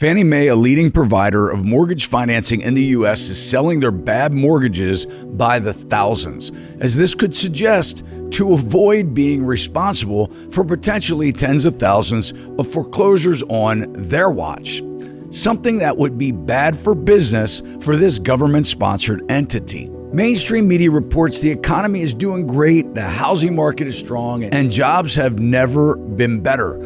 Fannie Mae, a leading provider of mortgage financing in the U.S., is selling their bad mortgages by the thousands, as this could suggest to avoid being responsible for potentially tens of thousands of foreclosures on their watch. Something that would be bad for business for this government sponsored entity. Mainstream media reports the economy is doing great, the housing market is strong, and jobs have never been better.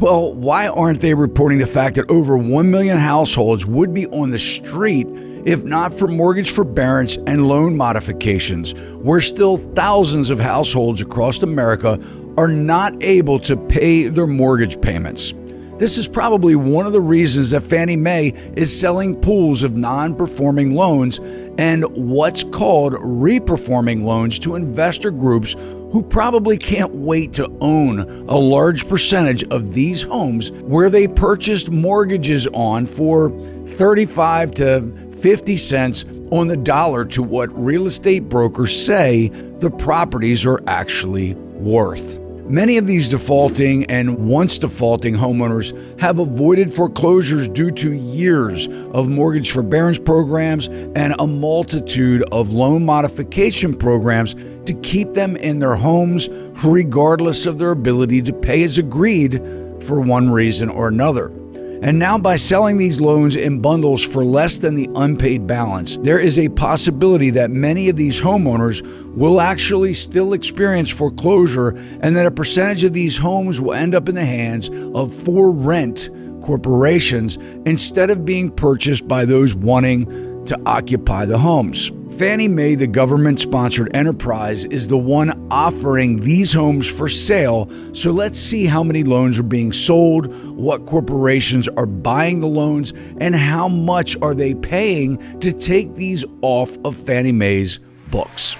Well, why aren't they reporting the fact that over 1 million households would be on the street if not for mortgage forbearance and loan modifications, where still thousands of households across America are not able to pay their mortgage payments? This is probably one of the reasons that Fannie Mae is selling pools of non performing loans and what's called reperforming loans to investor groups who probably can't wait to own a large percentage of these homes where they purchased mortgages on for 35 to 50 cents on the dollar to what real estate brokers say the properties are actually worth. Many of these defaulting and once defaulting homeowners have avoided foreclosures due to years of mortgage forbearance programs and a multitude of loan modification programs to keep them in their homes, regardless of their ability to pay as agreed for one reason or another. And now, by selling these loans in bundles for less than the unpaid balance, there is a possibility that many of these homeowners will actually still experience foreclosure and that a percentage of these homes will end up in the hands of for rent corporations instead of being purchased by those wanting to occupy the homes. Fannie Mae, the government sponsored enterprise, is the one offering these homes for sale. So let's see how many loans are being sold, what corporations are buying the loans, and how much are they paying to take these off of Fannie Mae's books.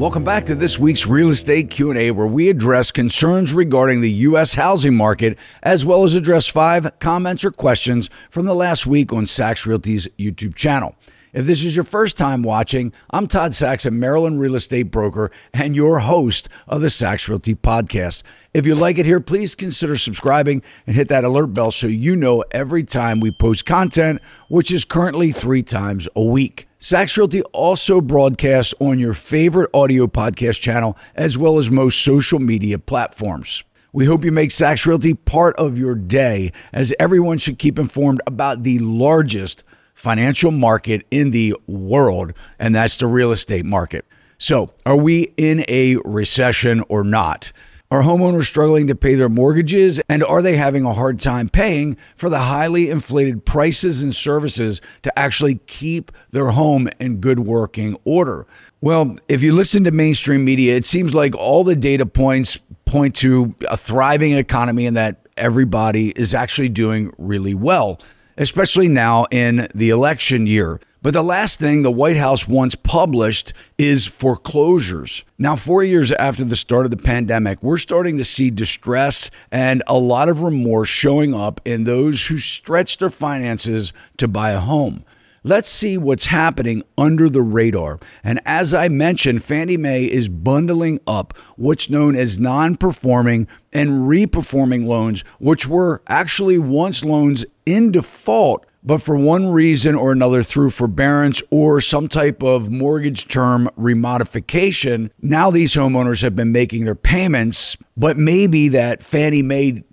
Welcome back to this week's real estate Q&A where we address concerns regarding the US housing market as well as address 5 comments or questions from the last week on Sachs Realty's YouTube channel. If this is your first time watching, I'm Todd Sachs, a Maryland real estate broker and your host of the Sachs Realty podcast. If you like it here, please consider subscribing and hit that alert bell so you know every time we post content, which is currently three times a week. Sachs Realty also broadcasts on your favorite audio podcast channel as well as most social media platforms. We hope you make Sachs Realty part of your day, as everyone should keep informed about the largest financial market in the world, and that's the real estate market. So, are we in a recession or not? Are homeowners struggling to pay their mortgages? And are they having a hard time paying for the highly inflated prices and services to actually keep their home in good working order? Well, if you listen to mainstream media, it seems like all the data points point to a thriving economy and that everybody is actually doing really well, especially now in the election year. But the last thing the White House wants published is foreclosures. Now, four years after the start of the pandemic, we're starting to see distress and a lot of remorse showing up in those who stretch their finances to buy a home. Let's see what's happening under the radar. And as I mentioned, Fannie Mae is bundling up what's known as non performing and reperforming loans, which were actually once loans in default but for one reason or another, through forbearance or some type of mortgage term remodification, now these homeowners have been making their payments, but maybe that Fannie Mae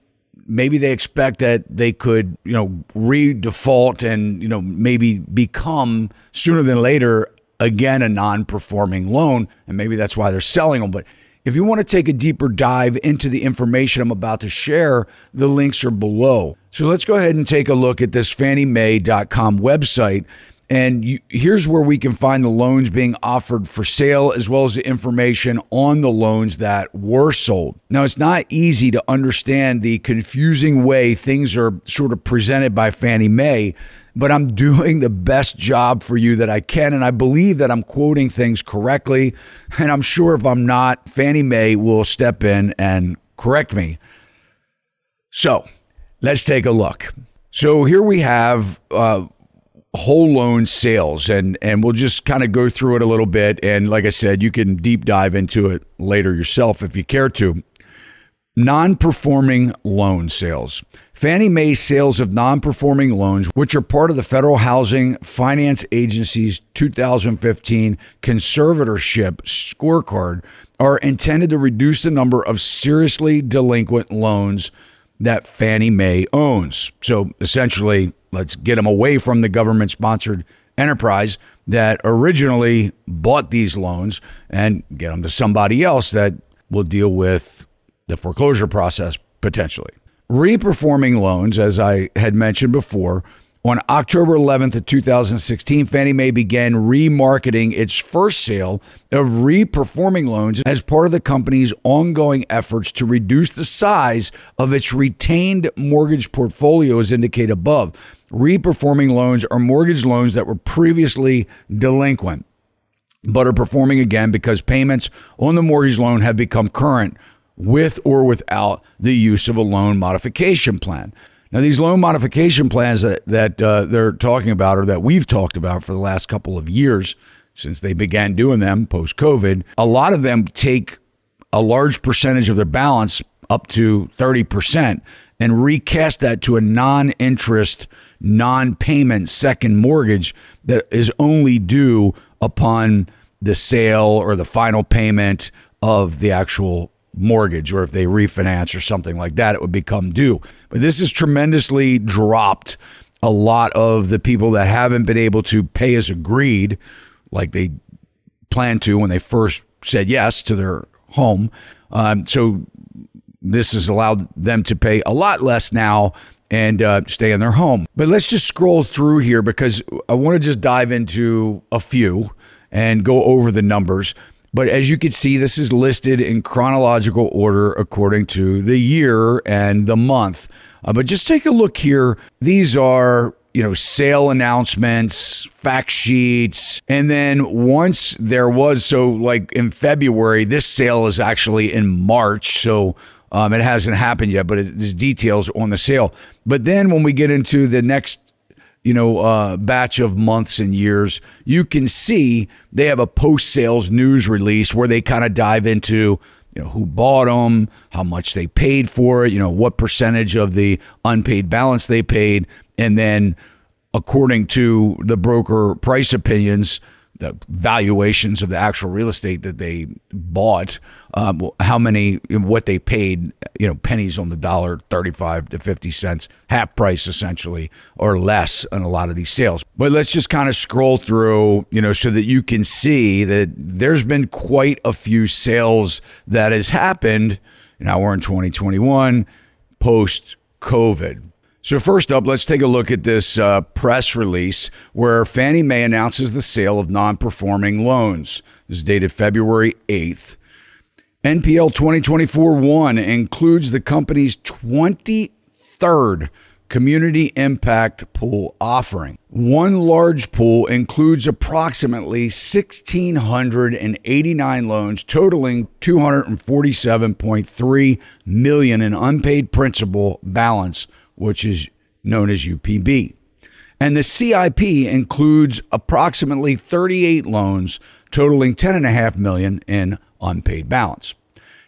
maybe they expect that they could, you know, redefault and, you know, maybe become sooner than later again a non-performing loan and maybe that's why they're selling them, but if you want to take a deeper dive into the information I'm about to share, the links are below. So let's go ahead and take a look at this fanniemae.com website. And you, here's where we can find the loans being offered for sale, as well as the information on the loans that were sold. Now, it's not easy to understand the confusing way things are sort of presented by Fannie Mae but I'm doing the best job for you that I can. And I believe that I'm quoting things correctly. And I'm sure if I'm not, Fannie Mae will step in and correct me. So let's take a look. So here we have uh, whole loan sales and and we'll just kind of go through it a little bit. And like I said you can deep dive into it later yourself if you care to. Non-performing loan sales. Fannie Mae sales of non-performing loans which are part of the Federal Housing Finance Agency's 2015 conservatorship scorecard are intended to reduce the number of seriously delinquent loans that Fannie Mae owns. So essentially, let's get them away from the government sponsored enterprise that originally bought these loans and get them to somebody else that will deal with the foreclosure process potentially. Reperforming loans, as I had mentioned before, on October 11th of 2016, Fannie Mae began remarketing its first sale of reperforming loans as part of the company's ongoing efforts to reduce the size of its retained mortgage portfolio as indicated above. Reperforming loans are mortgage loans that were previously delinquent but are performing again because payments on the mortgage loan have become current with or without the use of a loan modification plan. Now, these loan modification plans that, that uh, they're talking about or that we've talked about for the last couple of years since they began doing them post COVID, a lot of them take a large percentage of their balance up to 30% and recast that to a non interest, non payment second mortgage that is only due upon the sale or the final payment of the actual mortgage or if they refinance or something like that, it would become due. But this has tremendously dropped a lot of the people that haven't been able to pay as agreed, like they planned to when they first said yes to their home. Um, so this has allowed them to pay a lot less now and uh, stay in their home. But let's just scroll through here because I want to just dive into a few and go over the numbers. But as you can see, this is listed in chronological order according to the year and the month. Uh, but just take a look here. These are you know, sale announcements, fact sheets. And then once there was, so like in February, this sale is actually in March. So um, it hasn't happened yet, but there's details on the sale. But then when we get into the next you know, uh, batch of months and years, you can see they have a post sales news release where they kind of dive into, you know, who bought them, how much they paid for it, you know, what percentage of the unpaid balance they paid. And then, according to the broker price opinions, the valuations of the actual real estate that they bought, um, how many, what they paid, you know, pennies on the dollar, 35 to 50 cents, half price essentially, or less on a lot of these sales. But let's just kind of scroll through, you know, so that you can see that there's been quite a few sales that has happened. Now we're in 2021 post COVID. So, first up, let's take a look at this uh, press release where Fannie Mae announces the sale of non performing loans. This is dated February 8th. NPL 2024 1 includes the company's 23rd community impact pool offering. One large pool includes approximately 1689 loans totaling 247.3 million in unpaid principal balance which is known as UPB. And the CIP includes approximately 38 loans totaling 10.5 million in unpaid balance.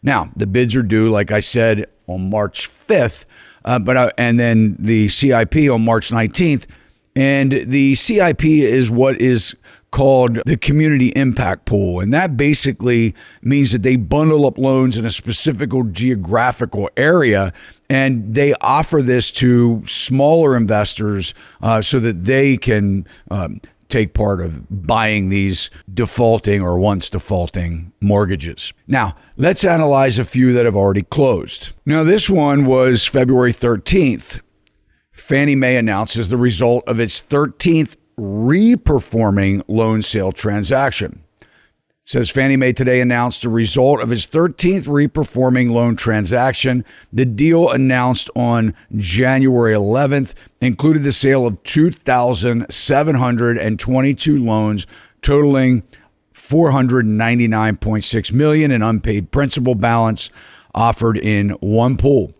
Now, the bids are due, like I said, on March 5th, uh, but uh, and then the CIP on March 19th. And the CIP is what is called the Community Impact Pool. And that basically means that they bundle up loans in a specific geographical area and they offer this to smaller investors uh, so that they can. Um, take part of buying these defaulting or once defaulting mortgages. Now, let's analyze a few that have already closed. Now, this one was February 13th. Fannie Mae announces the result of its 13th reperforming loan sale transaction. Says Fannie Mae today announced the result of its 13th reperforming loan transaction. The deal announced on January 11th included the sale of 2,722 loans totaling 499.6 million in unpaid principal balance offered in one pool.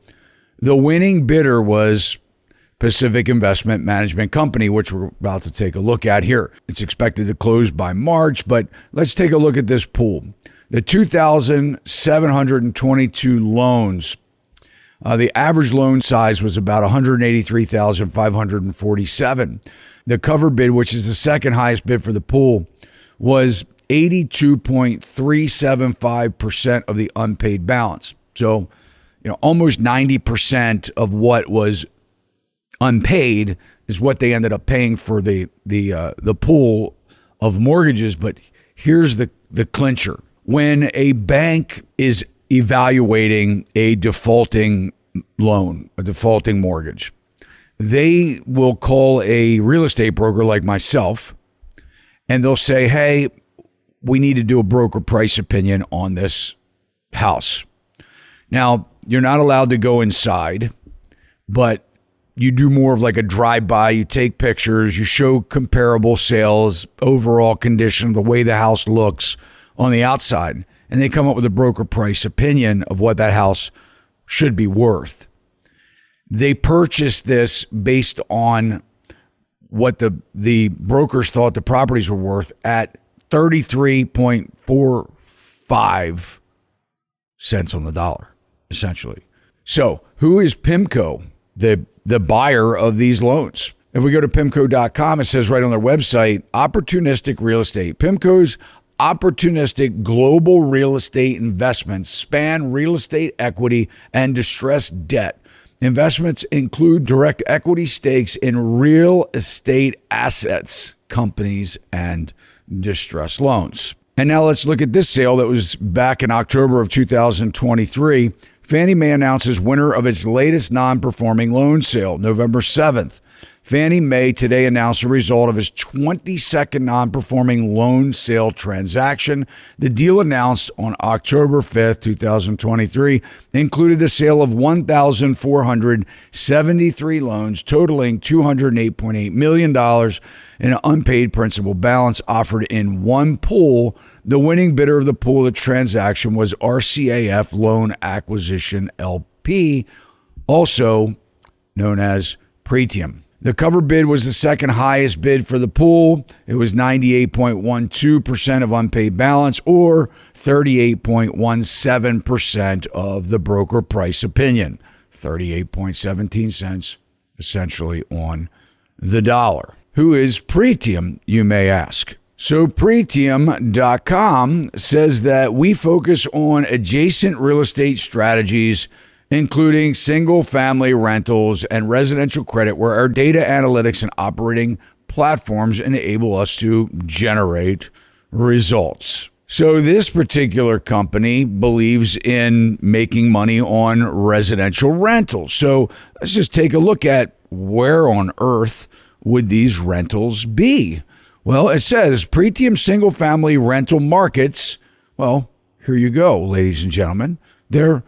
The winning bidder was Pacific Investment Management Company, which we're about to take a look at here. It's expected to close by March, but let's take a look at this pool. The 2,722 loans. Uh, the average loan size was about 183,547. The cover bid, which is the second highest bid for the pool, was 82.375% of the unpaid balance. So, you know, almost 90% of what was unpaid is what they ended up paying for the the uh, the pool of mortgages. But here's the the clincher: when a bank is evaluating a defaulting loan, a defaulting mortgage, they will call a real estate broker like myself, and they'll say, "Hey, we need to do a broker price opinion on this house." Now, you're not allowed to go inside, but you do more of like a drive by, you take pictures, you show comparable sales, overall condition, the way the house looks on the outside, and they come up with a broker price opinion of what that house should be worth. They purchased this based on what the the brokers thought the properties were worth at 33.45 cents on the dollar essentially. So, who is PIMCO? The the buyer of these loans. If we go to pimco.com, it says right on their website, opportunistic real estate. PIMCO's opportunistic global real estate investments span real estate equity and distressed debt. Investments include direct equity stakes in real estate assets, companies, and distressed loans. And now let's look at this sale that was back in October of 2023. Fannie Mae announces winner of its latest non performing loan sale, November 7th. Fannie Mae today announced the result of its 22nd non performing loan sale transaction. The deal announced on October 5th, 2023, included the sale of 1,473 loans totaling $208.8 million in unpaid principal balance offered in one pool. The winning bidder of the pool of the transaction was RCAF Loan Acquisition LP, also known as Pretium. The cover bid was the second highest bid for the pool. It was 98.12% of unpaid balance or 38.17% of the broker price opinion. 38.17 cents essentially on the dollar. Who is Pretium, you may ask? So, Pretium.com says that we focus on adjacent real estate strategies including single family rentals and residential credit, where our data analytics and operating platforms enable us to generate results. So, this particular company believes in making money on residential rentals. So, let's just take a look at where on earth would these rentals be? Well, it says Pretium single family rental markets. Well, here you go, ladies and gentlemen. They're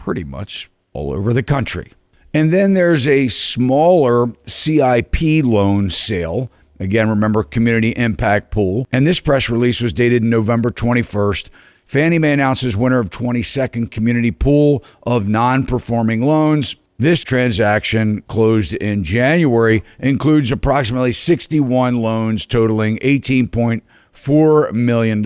pretty much all over the country. And then there's a smaller CIP loan sale. Again, remember Community Impact Pool. And this press release was dated November 21st. Fannie Mae announces winner of 22nd Community Pool of non performing loans. This transaction closed in January, includes approximately 61 loans totaling $18.4 million.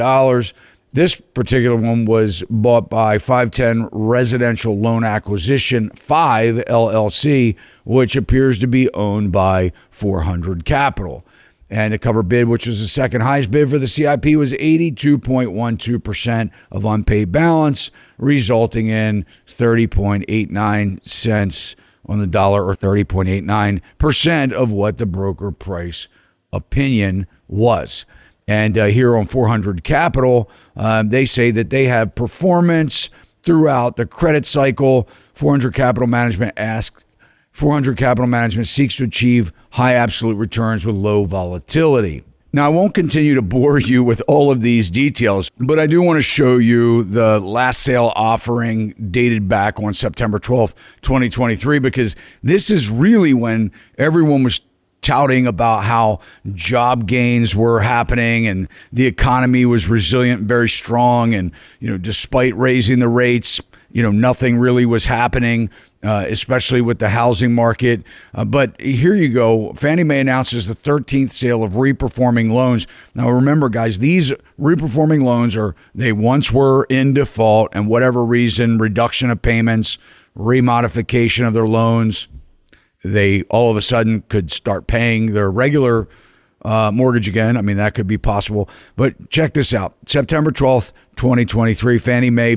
This particular one was bought by 510 Residential Loan Acquisition 5 LLC, which appears to be owned by 400 Capital. And the cover bid, which was the second highest bid for the CIP, was 82.12% of unpaid balance, resulting in 30.89 cents on the dollar or 30.89% of what the broker price opinion was. And uh, here on 400 Capital, um, they say that they have performance throughout the credit cycle. 400 Capital Management asks 400 Capital Management seeks to achieve high absolute returns with low volatility. Now, I won't continue to bore you with all of these details, but I do want to show you the last sale offering dated back on September 12th, 2023, because this is really when everyone was touting about how job gains were happening and the economy was resilient, very strong. And, you know, despite raising the rates, you know, nothing really was happening, uh, especially with the housing market. Uh, but here you go. Fannie Mae announces the 13th sale of reperforming loans. Now, remember, guys, these reperforming loans are, they once were in default and whatever reason, reduction of payments, remodification of their loans, they all of a sudden could start paying their regular uh, mortgage again. I mean, that could be possible. But check this out September 12th, 2023, Fannie Mae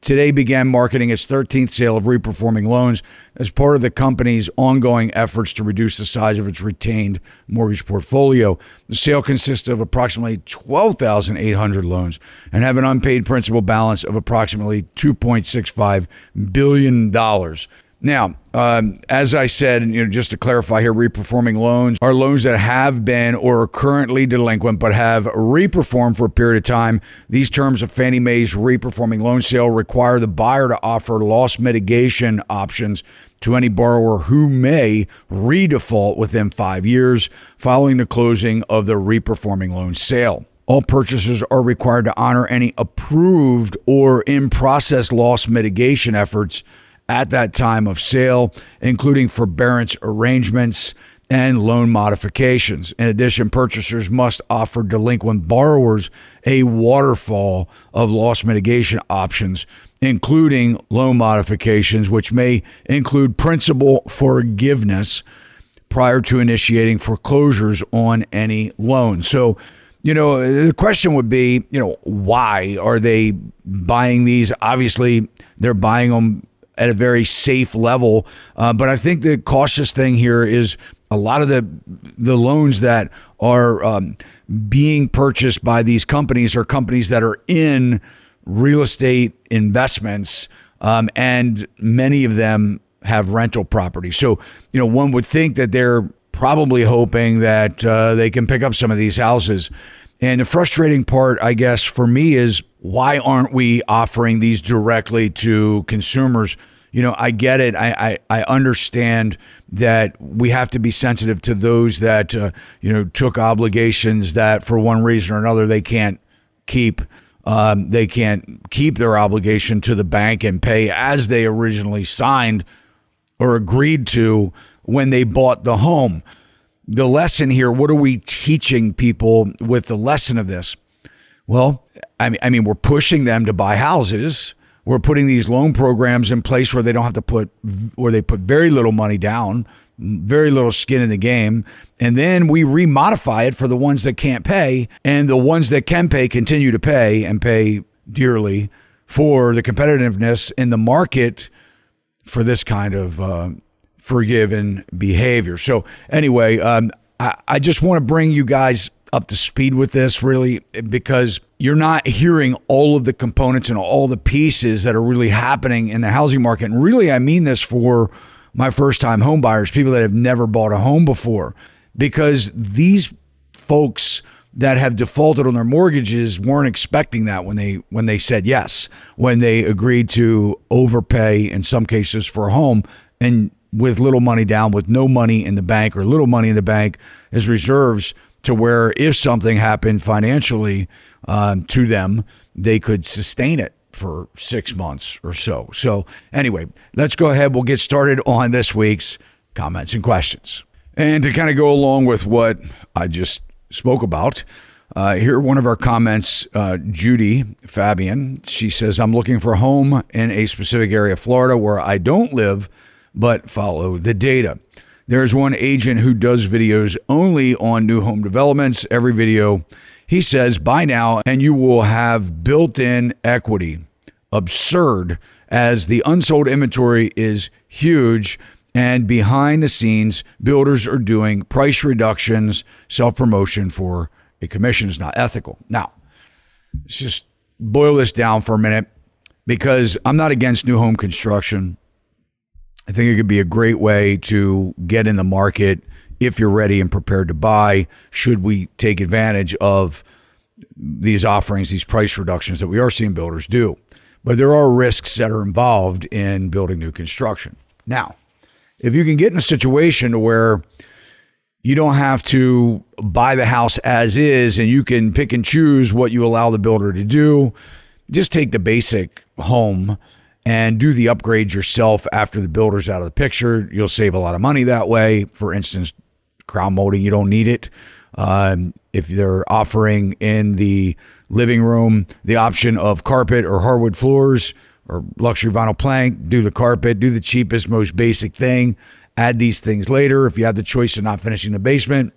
today began marketing its 13th sale of reperforming loans as part of the company's ongoing efforts to reduce the size of its retained mortgage portfolio. The sale consists of approximately 12,800 loans and have an unpaid principal balance of approximately $2.65 billion. Now, um, as I said, you know, just to clarify here, reperforming loans are loans that have been or are currently delinquent but have reperformed for a period of time. These terms of Fannie Mae's reperforming loan sale require the buyer to offer loss mitigation options to any borrower who may redefault within five years following the closing of the reperforming loan sale. All purchasers are required to honor any approved or in process loss mitigation efforts at that time of sale, including forbearance arrangements and loan modifications. In addition, purchasers must offer delinquent borrowers a waterfall of loss mitigation options, including loan modifications, which may include principal forgiveness prior to initiating foreclosures on any loan. So, you know, the question would be, you know, why are they buying these? Obviously, they're buying them at a very safe level. Uh, but I think the cautious thing here is a lot of the the loans that are um, being purchased by these companies are companies that are in real estate investments, um, and many of them have rental property. So you know, one would think that they're probably hoping that uh, they can pick up some of these houses. And the frustrating part, I guess, for me is why aren't we offering these directly to consumers? You know, I get it. I, I, I understand that we have to be sensitive to those that, uh, you know, took obligations that for one reason or another they can't keep. Um, they can't keep their obligation to the bank and pay as they originally signed or agreed to when they bought the home. The lesson here, what are we teaching people with the lesson of this? Well, I mean, I mean, we're pushing them to buy houses. We're putting these loan programs in place where they don't have to put, where they put very little money down, very little skin in the game. And then we remodify it for the ones that can't pay. And the ones that can pay continue to pay and pay dearly for the competitiveness in the market for this kind of uh, forgiven behavior. So, anyway, um, I, I just want to bring you guys up to speed with this really because you're not hearing all of the components and all the pieces that are really happening in the housing market. And really, I mean this for my first time home buyers, people that have never bought a home before, because these folks that have defaulted on their mortgages weren't expecting that when they when they said yes, when they agreed to overpay in some cases for a home and with little money down, with no money in the bank or little money in the bank as reserves to where if something happened financially um, to them, they could sustain it for six months or so. So, anyway, let's go ahead. We'll get started on this week's comments and questions. And to kind of go along with what I just spoke about, uh, here, one of our comments, uh, Judy Fabian. She says, I'm looking for a home in a specific area of Florida where I don't live, but follow the data. There's one agent who does videos only on new home developments. Every video, he says, buy now and you will have built in equity. Absurd, as the unsold inventory is huge. And behind the scenes, builders are doing price reductions, self promotion for a commission is not ethical. Now, let's just boil this down for a minute because I'm not against new home construction. I think it could be a great way to get in the market if you're ready and prepared to buy. Should we take advantage of these offerings, these price reductions that we are seeing builders do? But there are risks that are involved in building new construction. Now, if you can get in a situation where you don't have to buy the house as is and you can pick and choose what you allow the builder to do, just take the basic home and do the upgrades yourself after the builder's out of the picture. You'll save a lot of money that way. For instance, crown molding, you don't need it. Um, if they're offering in the living room the option of carpet or hardwood floors or luxury vinyl plank, do the carpet, do the cheapest, most basic thing. Add these things later. If you have the choice of not finishing the basement,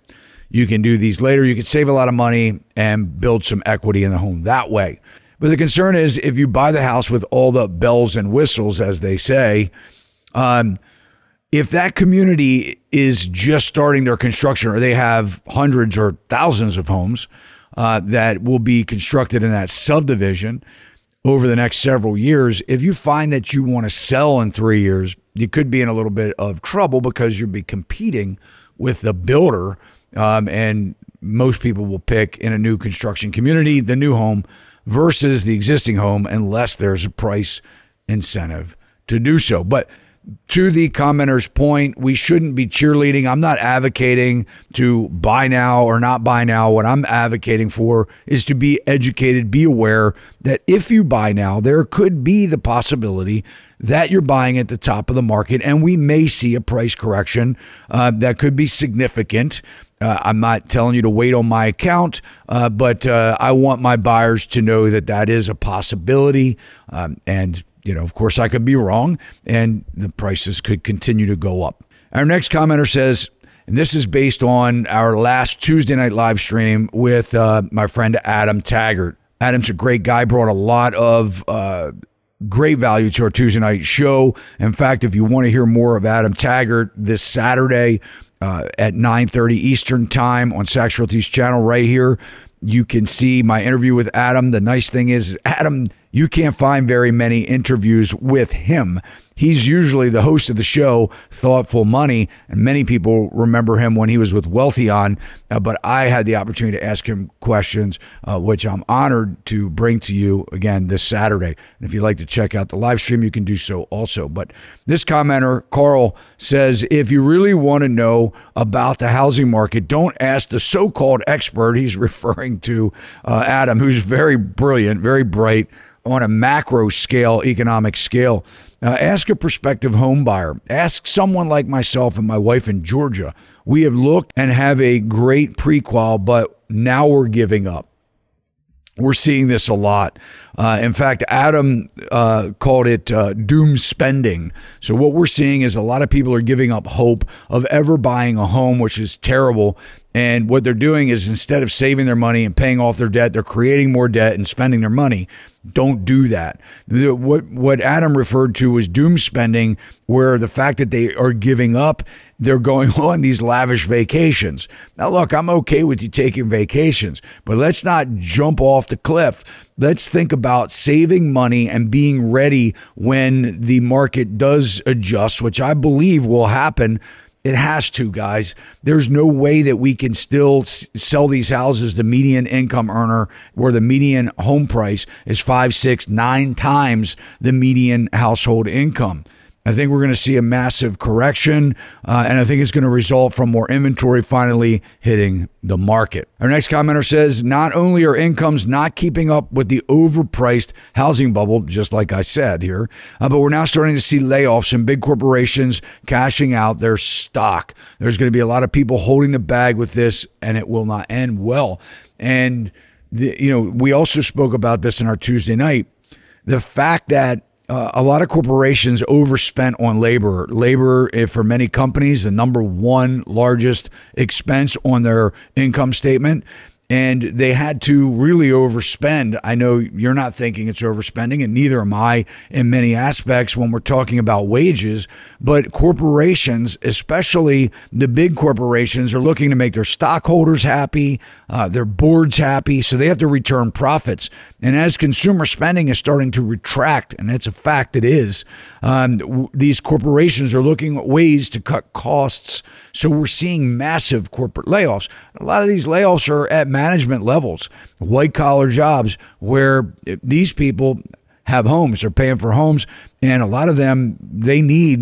you can do these later. You can save a lot of money and build some equity in the home that way. But the concern is if you buy the house with all the bells and whistles, as they say, um, if that community is just starting their construction or they have hundreds or thousands of homes uh, that will be constructed in that subdivision over the next several years, if you find that you want to sell in three years, you could be in a little bit of trouble because you'll be competing with the builder. Um, and most people will pick in a new construction community the new home versus the existing home unless there's a price incentive to do so. But to the commenter's point, we shouldn't be cheerleading. I'm not advocating to buy now or not buy now. What I'm advocating for is to be educated, be aware that if you buy now, there could be the possibility that you're buying at the top of the market, and we may see a price correction uh, that could be significant. Uh, I'm not telling you to wait on my account, uh, but uh, I want my buyers to know that that is a possibility. Um, and you know, of course, I could be wrong and the prices could continue to go up. Our next commenter says, and this is based on our last Tuesday night live stream with uh, my friend Adam Taggart. Adam's a great guy, brought a lot of uh, great value to our Tuesday night show. In fact, if you want to hear more of Adam Taggart this Saturday uh, at 9.30 Eastern Time on Sachs Realty's channel right here, you can see my interview with Adam. The nice thing is, Adam – you can't find very many interviews with him. He's usually the host of the show, Thoughtful Money, and many people remember him when he was with Wealthion. Uh, but I had the opportunity to ask him questions, uh, which I'm honored to bring to you again this Saturday. And if you'd like to check out the live stream, you can do so also. But this commenter, Carl, says if you really want to know about the housing market, don't ask the so called expert. He's referring to uh, Adam, who's very brilliant, very bright on a macro scale, economic scale. Uh, ask a prospective home buyer. Ask someone like myself and my wife in Georgia. We have looked and have a great prequal, but now we're giving up. We're seeing this a lot. Uh, in fact, Adam uh, called it uh, doom spending. So, what we're seeing is a lot of people are giving up hope of ever buying a home, which is terrible. And what they're doing is instead of saving their money and paying off their debt, they're creating more debt and spending their money. Don't do that. What what Adam referred to was doom spending, where the fact that they are giving up, they're going on these lavish vacations. Now, look, I'm okay with you taking vacations, but let's not jump off the cliff. Let's think about saving money and being ready when the market does adjust, which I believe will happen it has to, guys. There's no way that we can still sell these houses the median income earner, where the median home price is five, six, nine times the median household income. I think we're going to see a massive correction, uh, and I think it's going to result from more inventory finally hitting the market. Our next commenter says not only are incomes not keeping up with the overpriced housing bubble, just like I said here, uh, but we're now starting to see layoffs and big corporations cashing out their stock. There's going to be a lot of people holding the bag with this, and it will not end well. And the, you know, we also spoke about this in our Tuesday night. The fact that uh, a lot of corporations overspent on labor. Labor, eh, for many companies, the number one largest expense on their income statement and they had to really overspend. I know you're not thinking it's overspending, and neither am I in many aspects when we're talking about wages. But corporations, especially the big corporations, are looking to make their stockholders happy, uh, their boards happy, so they have to return profits. And as consumer spending is starting to retract, and it's a fact it is, um, these corporations are looking at ways to cut costs. So we're seeing massive corporate layoffs. A lot of these layoffs are at management levels, white collar jobs, where these people have homes, they're paying for homes, and a lot of them they need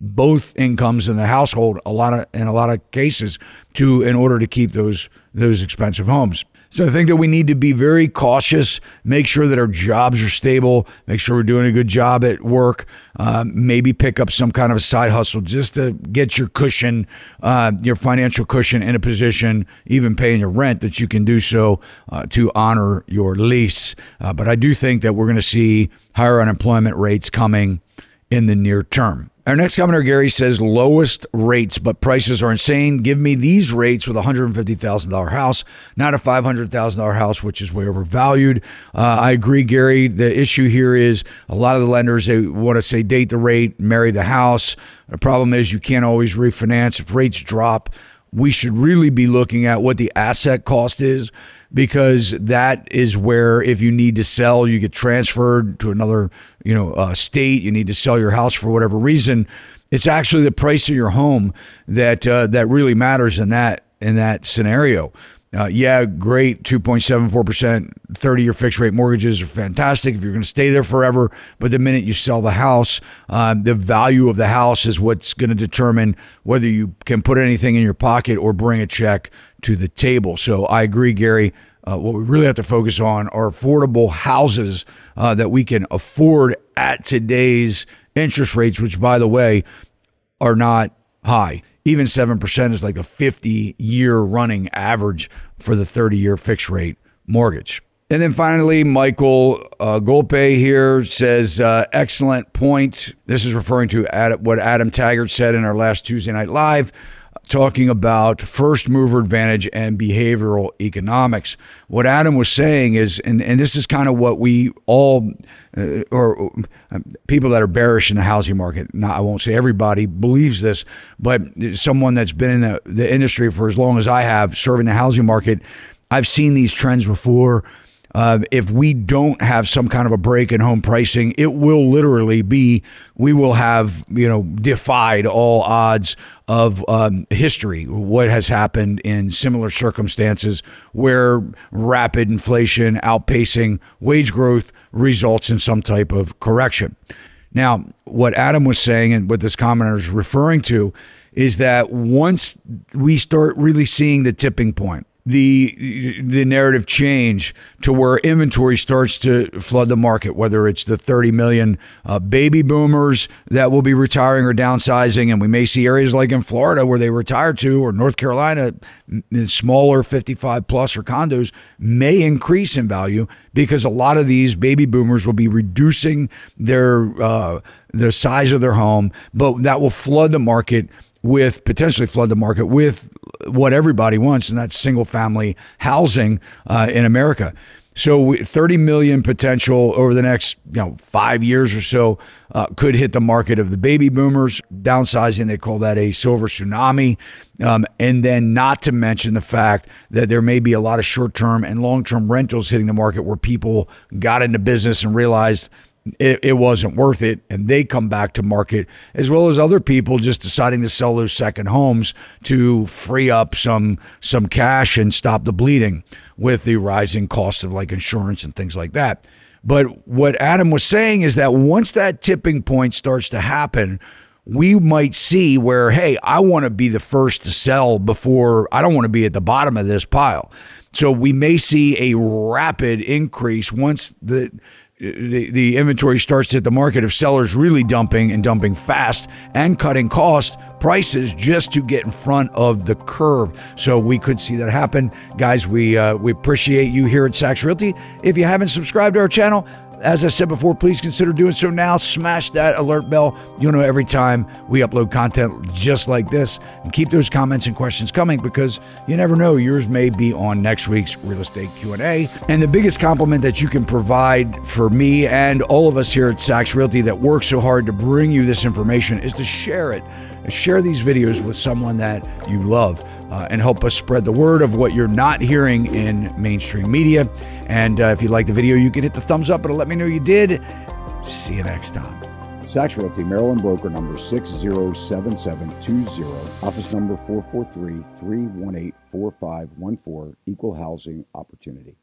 both incomes in the household. A lot of in a lot of cases to in order to keep those those expensive homes. So I think that we need to be very cautious, make sure that our jobs are stable, make sure we're doing a good job at work, uh, maybe pick up some kind of a side hustle just to get your cushion, uh, your financial cushion in a position, even paying your rent, that you can do so uh, to honor your lease. Uh, but I do think that we're going to see higher unemployment rates coming in the near term. Our next commenter, Gary, says lowest rates, but prices are insane. Give me these rates with a $150,000 house, not a $500,000 house, which is way overvalued. Uh, I agree, Gary. The issue here is a lot of the lenders, they want to say date the rate, marry the house. The problem is you can't always refinance. If rates drop, we should really be looking at what the asset cost is because that is where if you need to sell you get transferred to another you know uh, state you need to sell your house for whatever reason. It's actually the price of your home that uh, that really matters in that in that scenario uh, yeah, great. 2.74%, 30 year fixed rate mortgages are fantastic if you're going to stay there forever. But the minute you sell the house, uh, the value of the house is what's going to determine whether you can put anything in your pocket or bring a check to the table. So I agree, Gary. Uh, what we really have to focus on are affordable houses uh, that we can afford at today's interest rates, which, by the way, are not high even 7% is like a 50 year running average for the 30 year fixed rate mortgage. And then finally, Michael uh, Golpe here says, uh, excellent point. This is referring to Adam, what Adam Taggart said in our last Tuesday Night Live talking about first mover advantage and behavioral economics. What Adam was saying is, and, and this is kind of what we all, uh, or uh, people that are bearish in the housing market, not, I won't say everybody believes this, but someone that's been in the, the industry for as long as I have, serving the housing market, I've seen these trends before uh, if we don't have some kind of a break in home pricing, it will literally be we will have you know defied all odds of um, history. What has happened in similar circumstances where rapid inflation outpacing wage growth results in some type of correction. Now, what Adam was saying and what this commenter is referring to is that once we start really seeing the tipping point, the the narrative change to where inventory starts to flood the market, whether it's the 30 million uh, baby boomers that will be retiring or downsizing, and we may see areas like in Florida where they retire to, or North Carolina, in smaller 55 plus or condos may increase in value because a lot of these baby boomers will be reducing their uh, the size of their home, but that will flood the market with potentially flood the market with what everybody wants, and that's single family housing uh, in America. So 30 million potential over the next you know five years or so uh, could hit the market of the baby boomers downsizing. They call that a silver tsunami, um, and then not to mention the fact that there may be a lot of short term and long term rentals hitting the market where people got into business and realized it, it, wasn't worth it. And they come back to market as well as other people just deciding to sell their second homes to free up some some cash and stop the bleeding with the rising cost of like insurance and things like that. But what adam was saying is that once that tipping point starts to happen we might see where hey i want to be the first to sell before i don't want to be at the bottom of this pile. So we may see a rapid increase once the the, the inventory starts to hit the market of sellers really dumping and dumping fast and cutting cost prices just to get in front of the curve. So we could see that happen. Guys, we uh, we appreciate you here at Sachs Realty. If you haven't subscribed to our channel, as I said before, please consider doing so now. Smash that alert bell. You'll know every time we upload content just like this. And keep those comments and questions coming because you never know, yours may be on next week's real estate Q&A. And the biggest compliment that you can provide for me and all of us here at Sachs Realty that work so hard to bring you this information is to share it share these videos with someone that you love uh, and help us spread the word of what you're not hearing in mainstream media. And uh, if you like the video, you can hit the thumbs up. It'll let me know you did. See you next time. Sachs Realty, Maryland broker number 607720, office number 443 318 4514, equal housing opportunity.